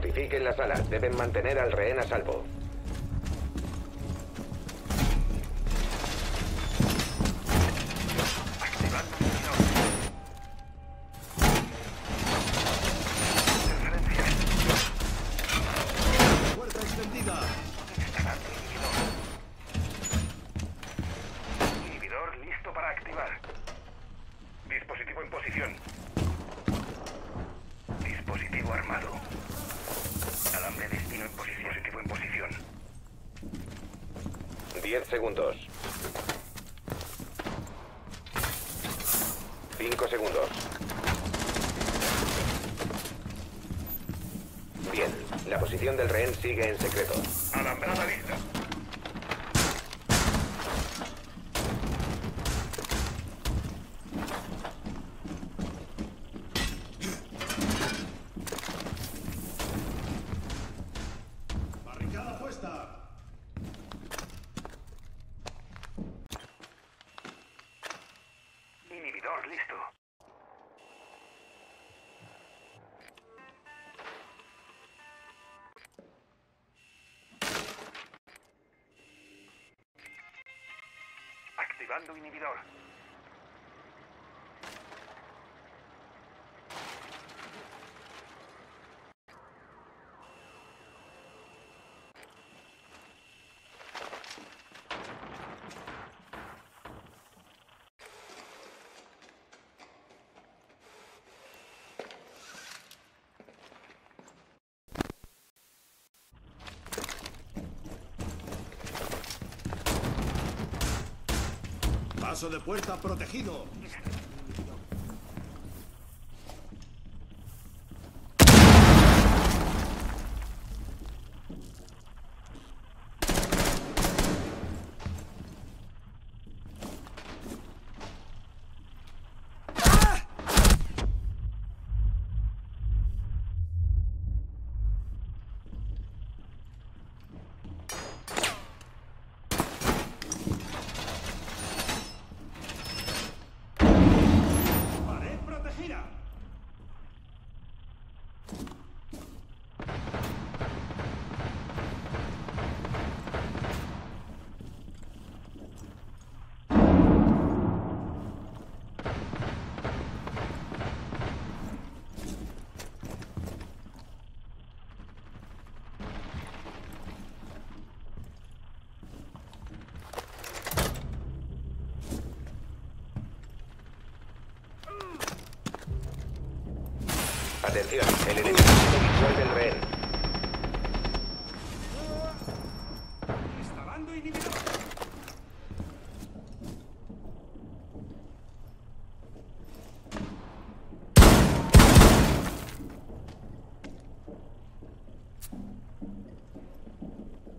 Verifiquen la sala. Deben mantener al rehén a salvo. Activando inhibidor. Interferencia. Puerta extendida. Instalando inhibidor. Inhibidor listo para activar. Dispositivo en posición. Dispositivo armado. Alambre destino en posición. Dispositivo en posición. 10 segundos. 5 segundos. Bien, la posición del rehén sigue en secreto. Activando inhibidor. Paso de puerta protegido. El enemigo tiene visual del rehén. Instalando inhibidor.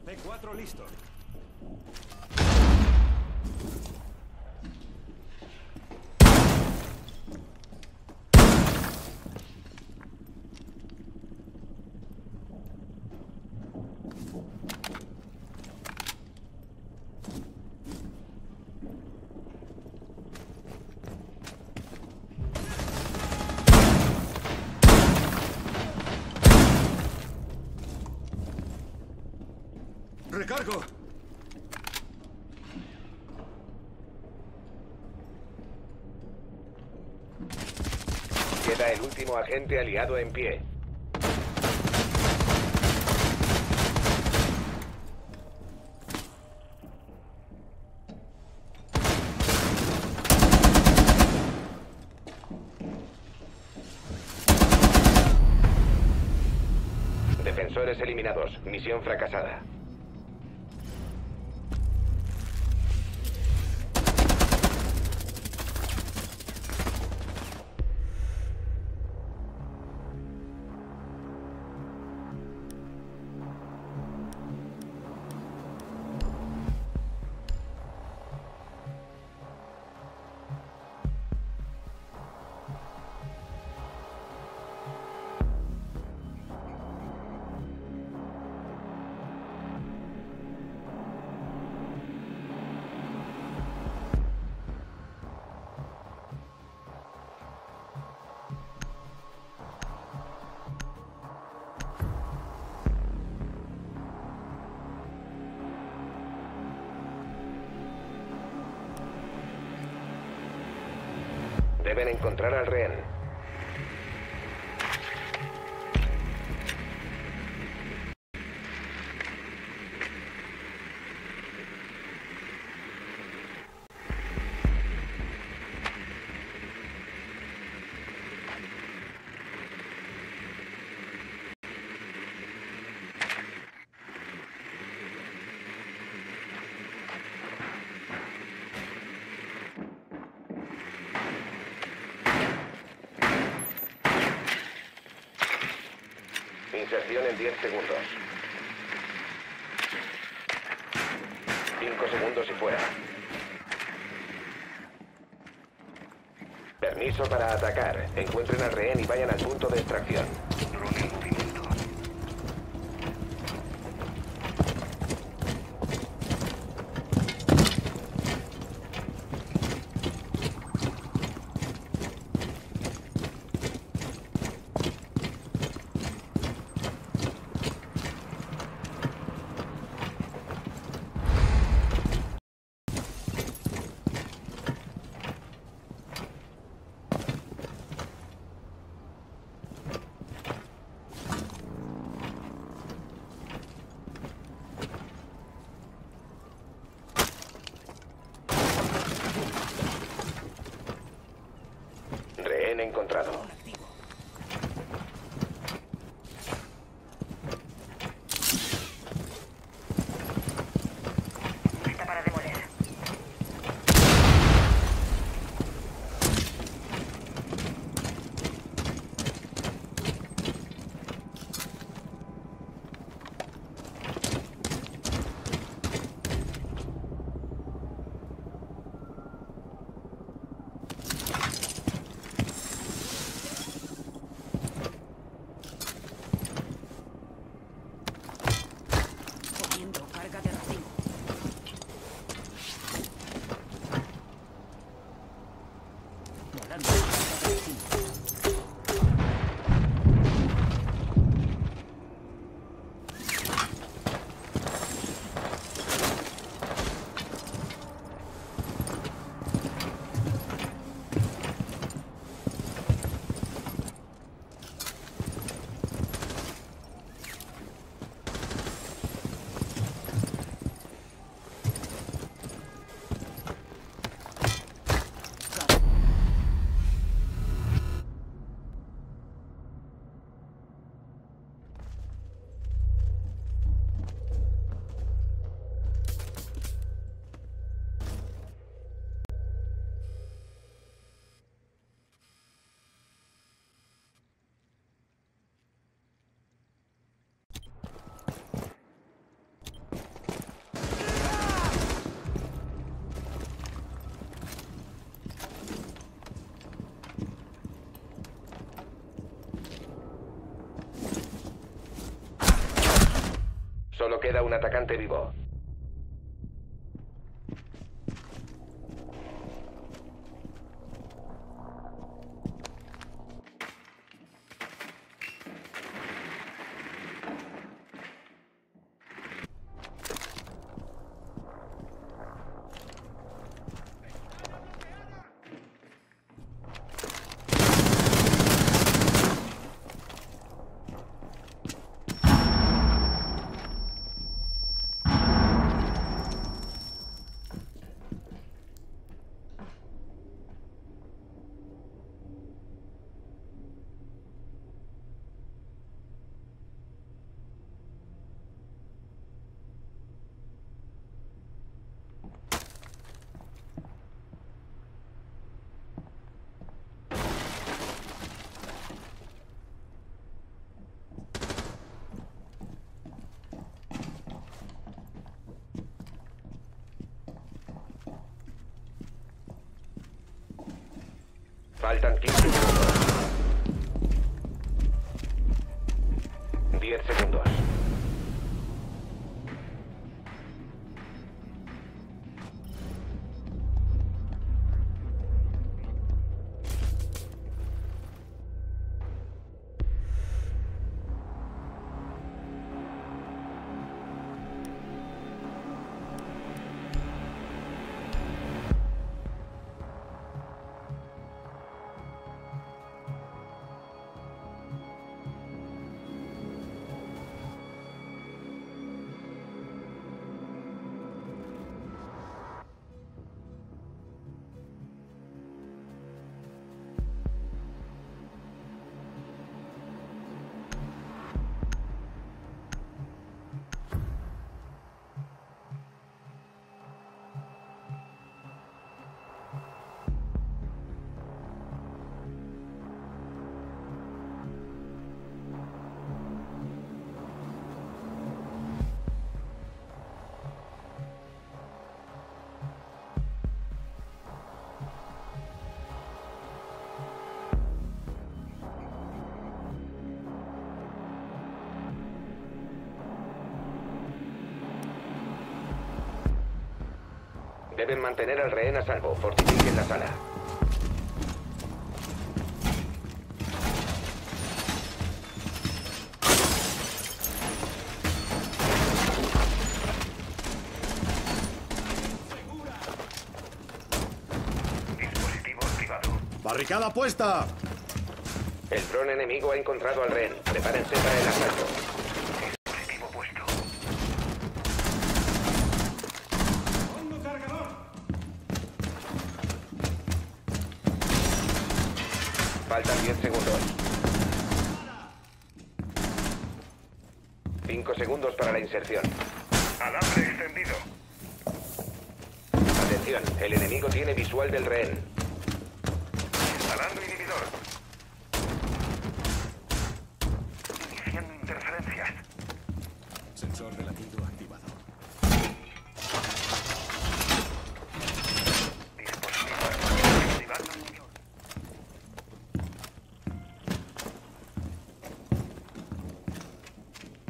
P4 listo. Recargo. Queda el último agente aliado en pie. Defensores eliminados. Misión fracasada. Deben encontrar al rehén. Inserción en 10 segundos. 5 segundos y fuera. Permiso para atacar. Encuentren al rehén y vayan al punto de extracción. Solo queda un atacante vivo. Faltan 15 segundos. 10 Deben mantener al rehén a salvo. Fortifiquen la sala. ¡Barricada puesta! El dron enemigo ha encontrado al rehén. Prepárense para el asalto. Visual del rehén. Instalando inhibidor. Iniciando interferencias. Sensor de latido activado. Dispositivo activado.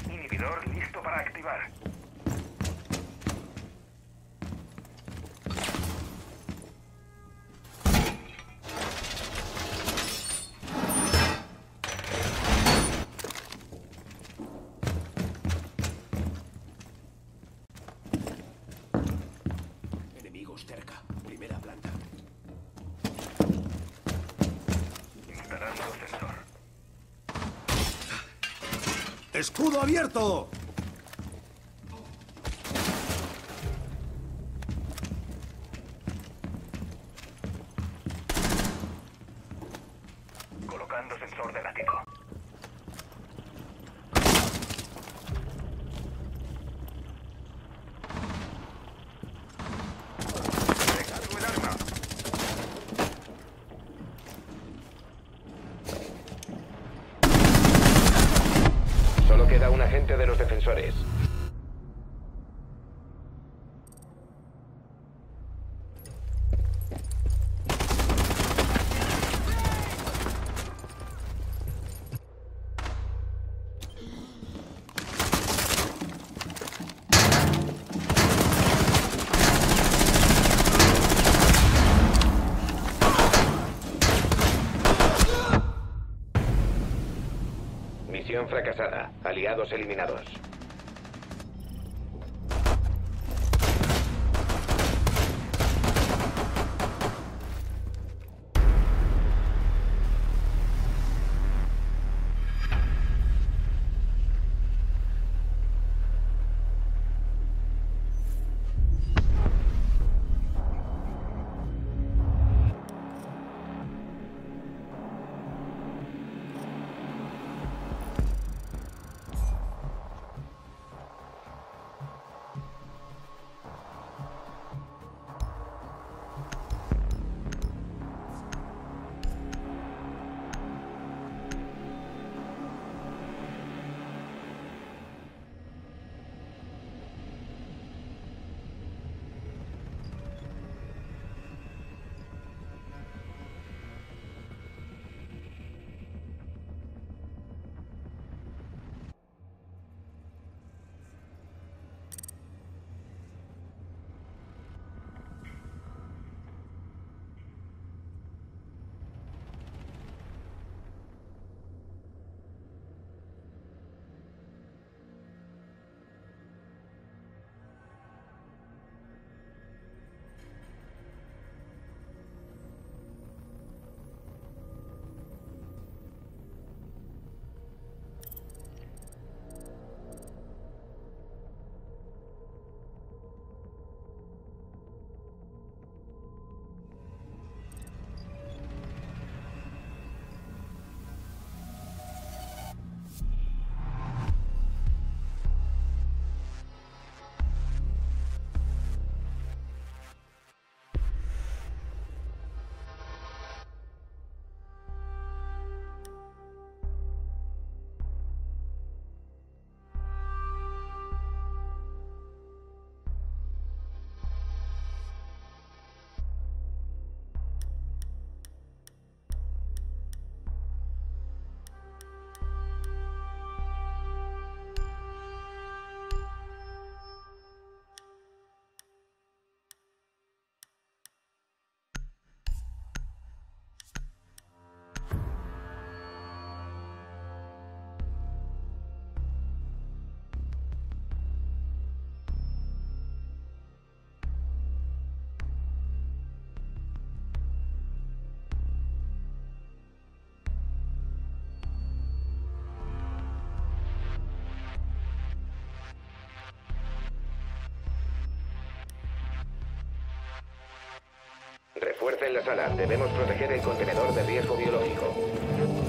Inhibidor listo para activar. ¡Escudo abierto! Misión fracasada. Aliados eliminados. Refuercen la sala. Debemos proteger el contenedor de riesgo biológico.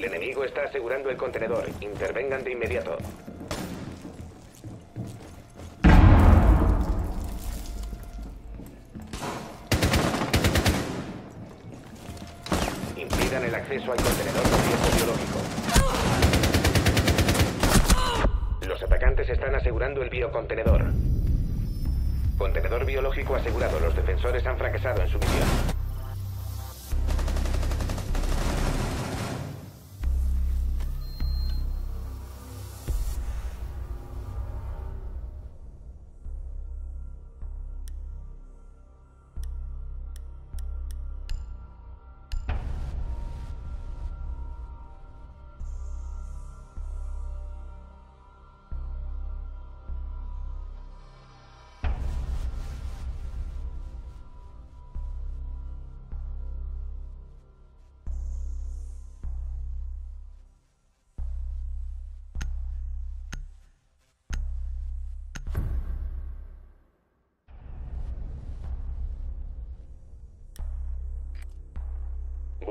El enemigo está asegurando el contenedor. Intervengan de inmediato. Impidan el acceso al contenedor de riesgo biológico. Los atacantes están asegurando el biocontenedor. Contenedor biológico asegurado. Los defensores han fracasado en su misión.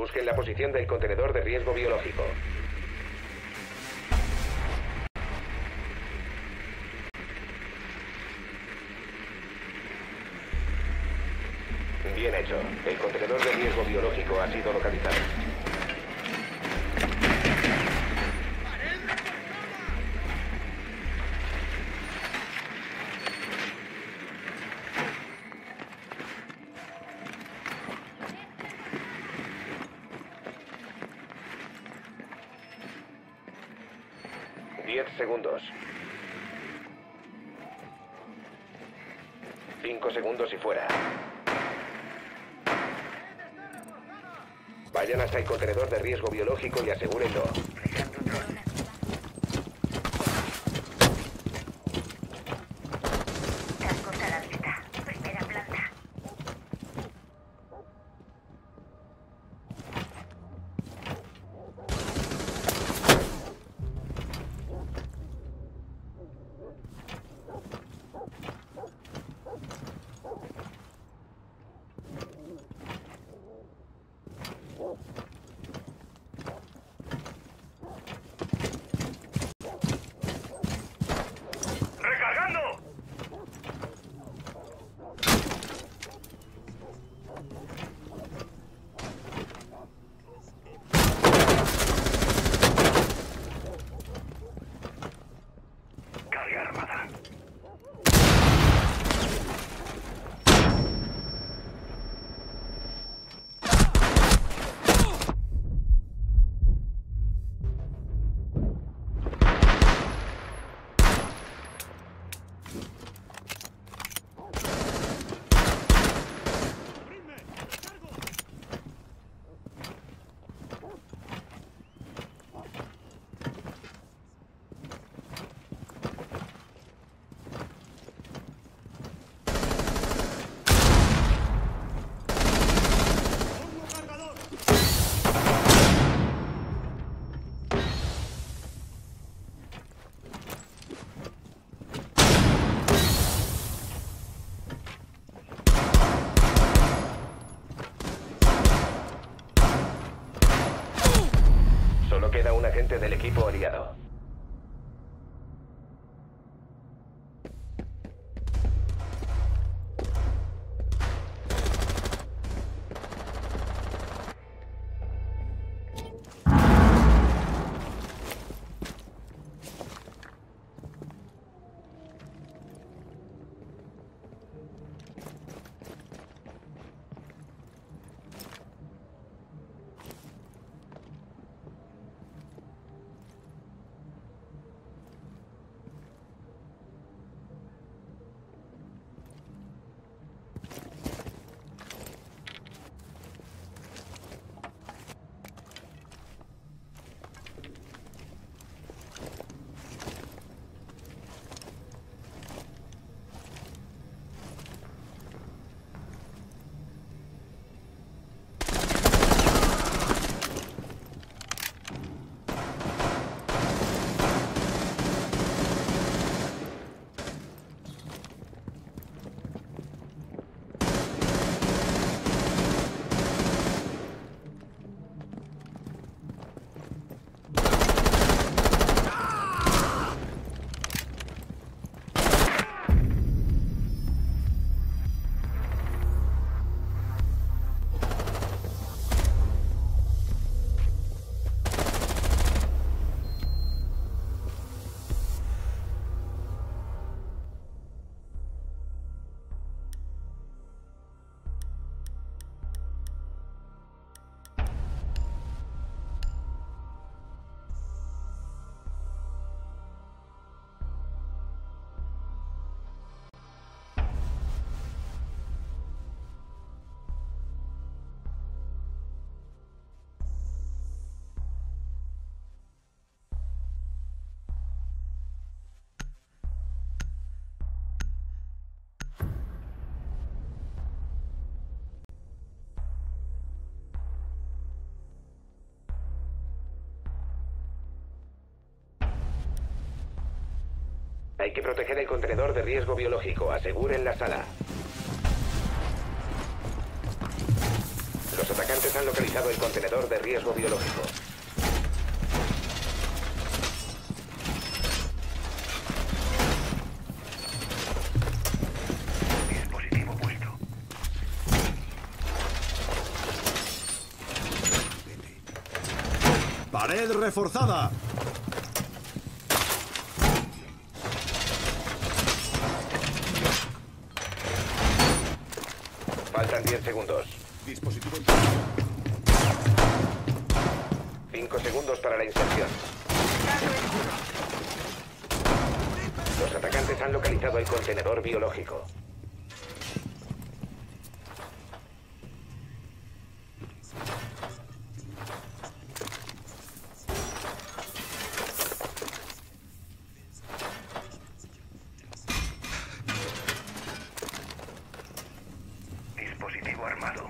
Busquen la posición del contenedor de riesgo biológico. Bien hecho. El contenedor de riesgo biológico ha sido localizado. Cinco segundos y fuera. Vayan hasta el contenedor de riesgo biológico y asegúrenlo. Hay que proteger el contenedor de riesgo biológico. Aseguren la sala. Los atacantes han localizado el contenedor de riesgo biológico. Dispositivo puesto. Pared reforzada. Faltan 10 segundos. Dispositivo 5 segundos para la inserción. Los atacantes han localizado el contenedor biológico. Dispositivo armado.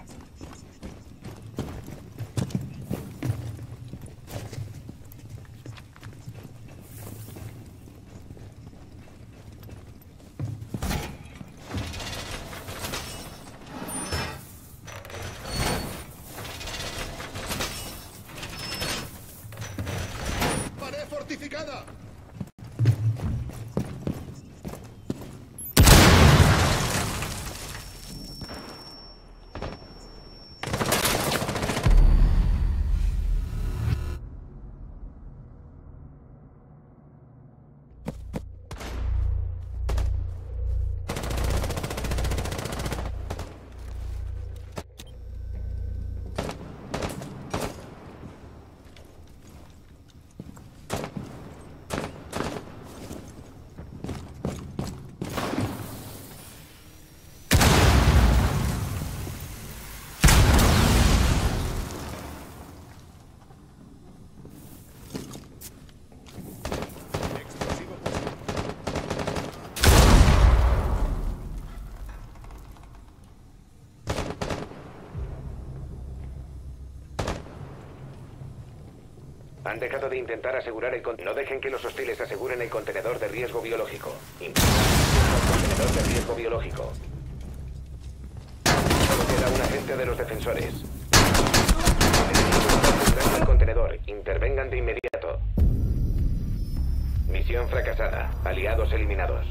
Pared Han dejado de intentar asegurar el con- No dejen que los hostiles aseguren el contenedor de riesgo biológico. El contenedor de riesgo biológico. Solo queda un agente de los defensores. El contenedor. Intervengan de inmediato. Misión fracasada. Aliados eliminados.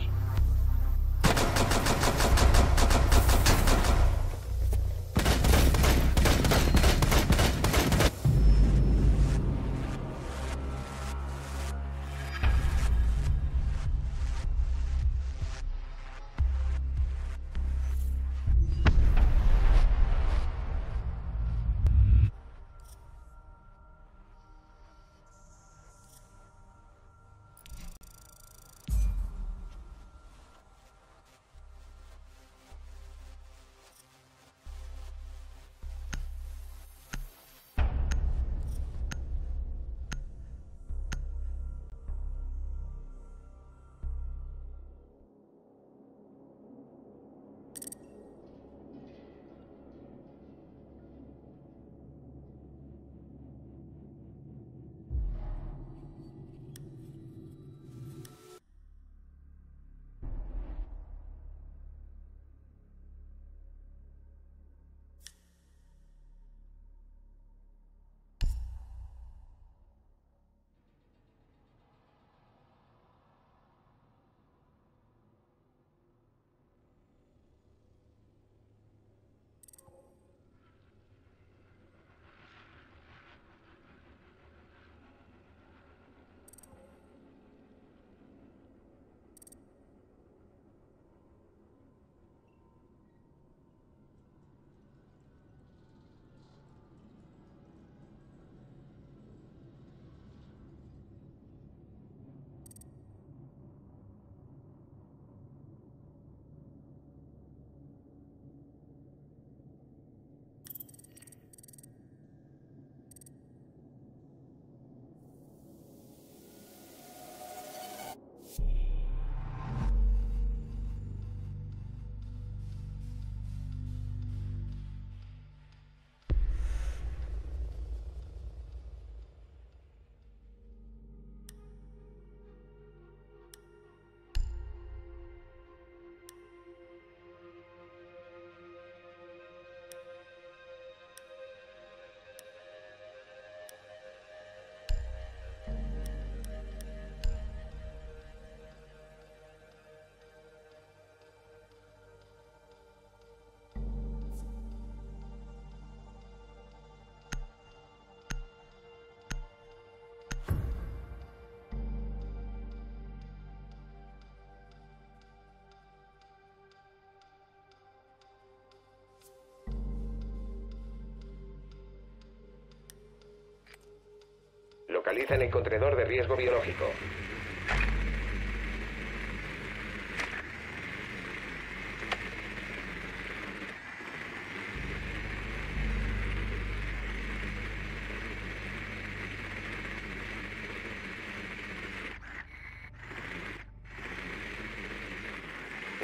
Localizan el contenedor de riesgo biológico.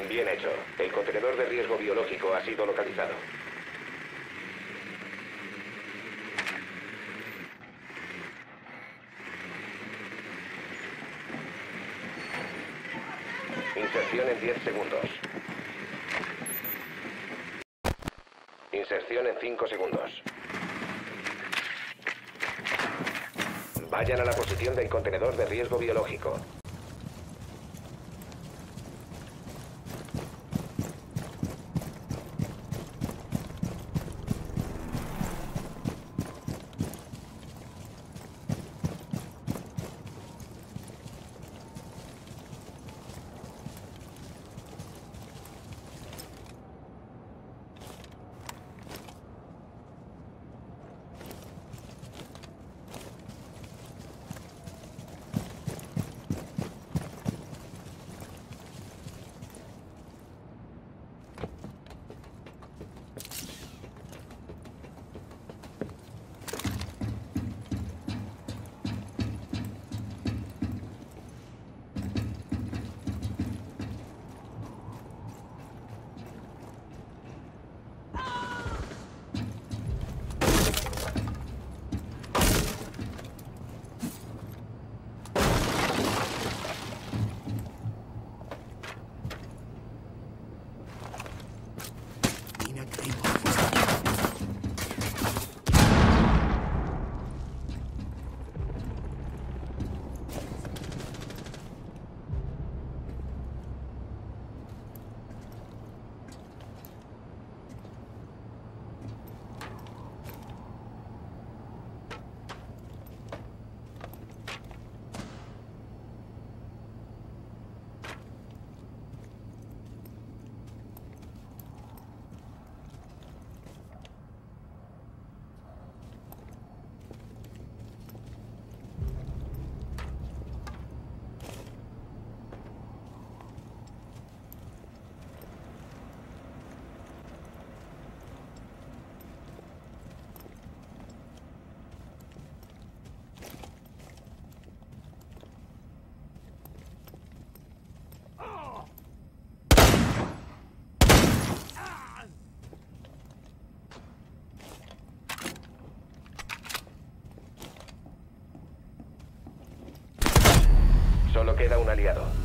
Bien hecho. El contenedor de riesgo biológico ha sido localizado. Inserción en 10 segundos. Inserción en 5 segundos. Vayan a la posición del contenedor de riesgo biológico. Queda un aliado.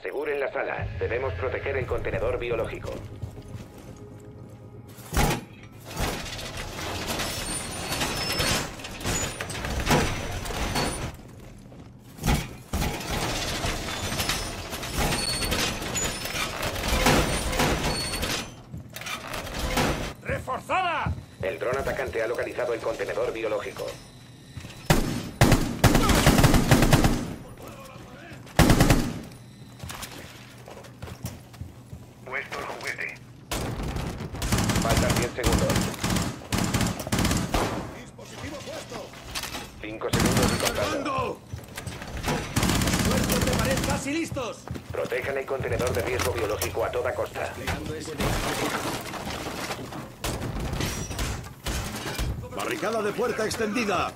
Aseguren la sala. Debemos proteger el contenedor biológico. ¡Reforzada! El dron atacante ha localizado el contenedor biológico. Puesto el juguete. Faltan 10 segundos. Dispositivo puesto. 5 segundos y contando. ¡Cargando! y listos. Protejan el contenedor de riesgo biológico a toda costa. Extendida.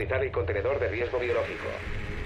Localizar el contenedor de riesgo biológico.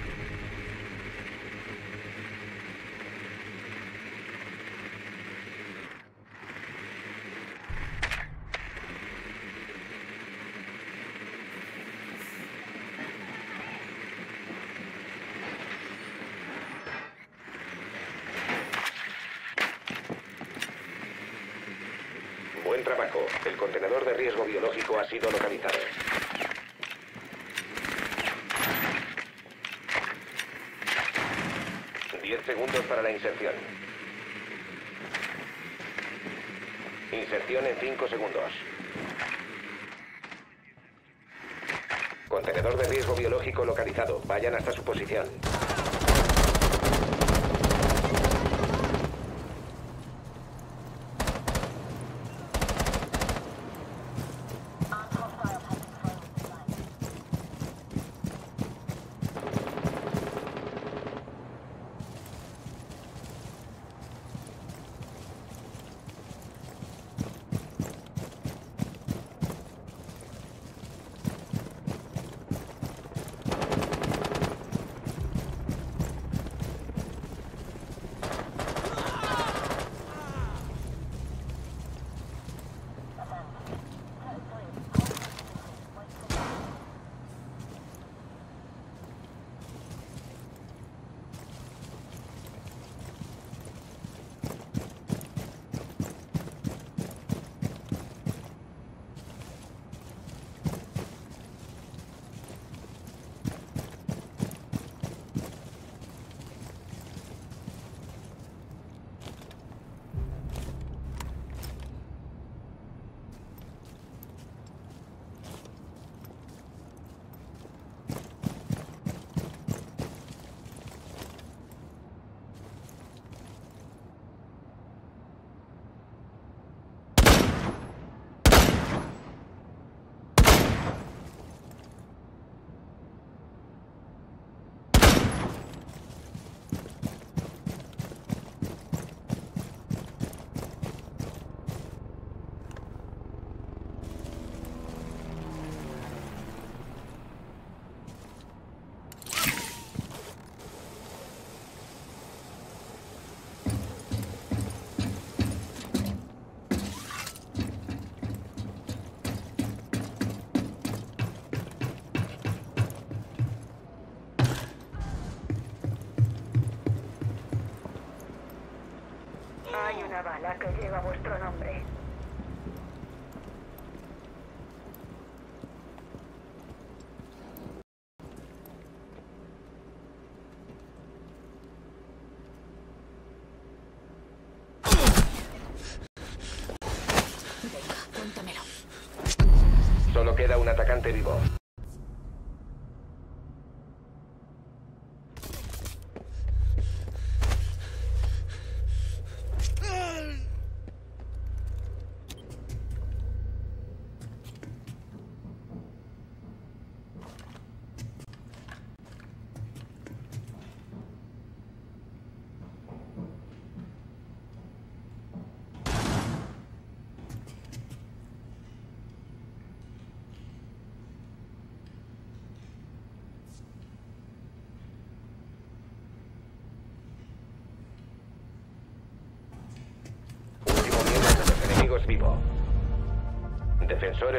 la que lleva vuestro nombre.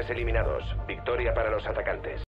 Eliminados. Victoria para los atacantes.